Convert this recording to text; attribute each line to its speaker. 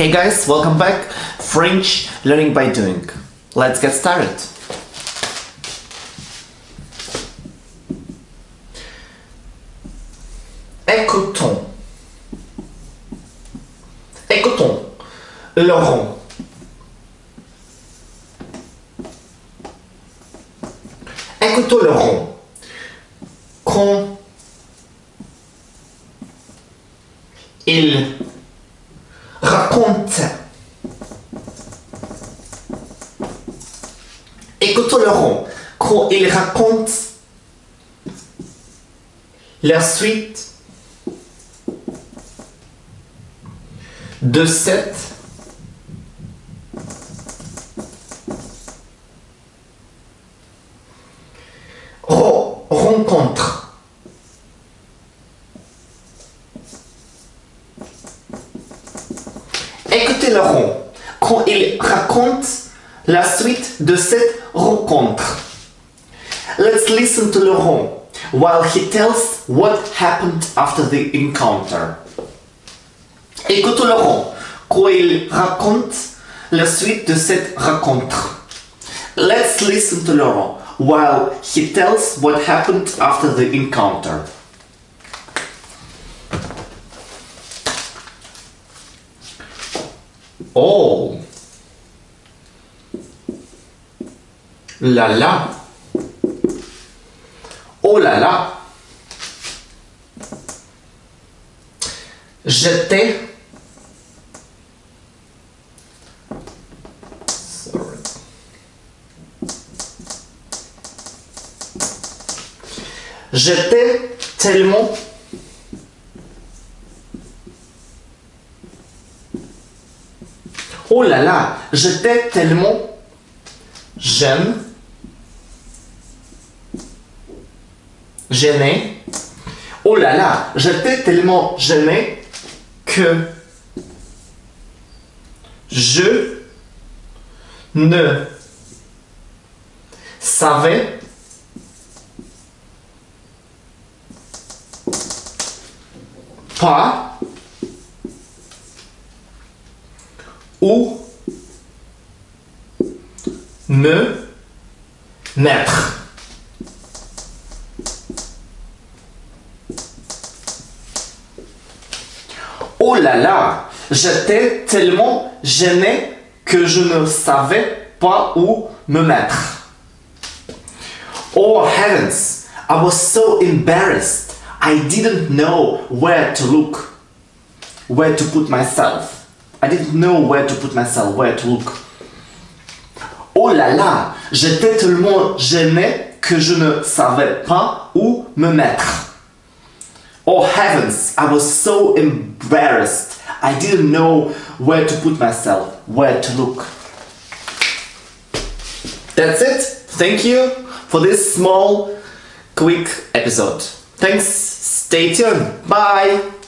Speaker 1: Hey guys, welcome back. French learning by doing. Let's get started. Écoutons. Écoutons. Laurent. Écoutons Laurent. Quand il raconte. Écoutons Laurent. Quand il raconte la suite de cette rencontre. Écoutez Laurent quand il raconte la suite de cette rencontre. Let's listen to Laurent while he tells what happened after the encounter. Écoutons Laurent quand il raconte la suite de cette rencontre. Let's listen to Laurent while he tells what happened after the encounter. Oh là là Oh là là J'étais. J'étais tellement Oh là là, j'étais tellement. Jeune, gêné. Oh là là, j'étais tellement. Gêné que je ne savais pas où me mettre. Oh là là, j'étais tellement gêné que je ne savais pas où me mettre. Oh heavens, I was so embarrassed. I didn't know where to look, where to put myself. I didn't know where to put myself, where to look. Oh là là, j'étais tellement gêné que je ne savais pas où me mettre. Oh heavens, I was so embarrassed. I didn't know where to put myself, where to look. That's it. Thank you for this small, quick episode. Thanks. Stay tuned. Bye.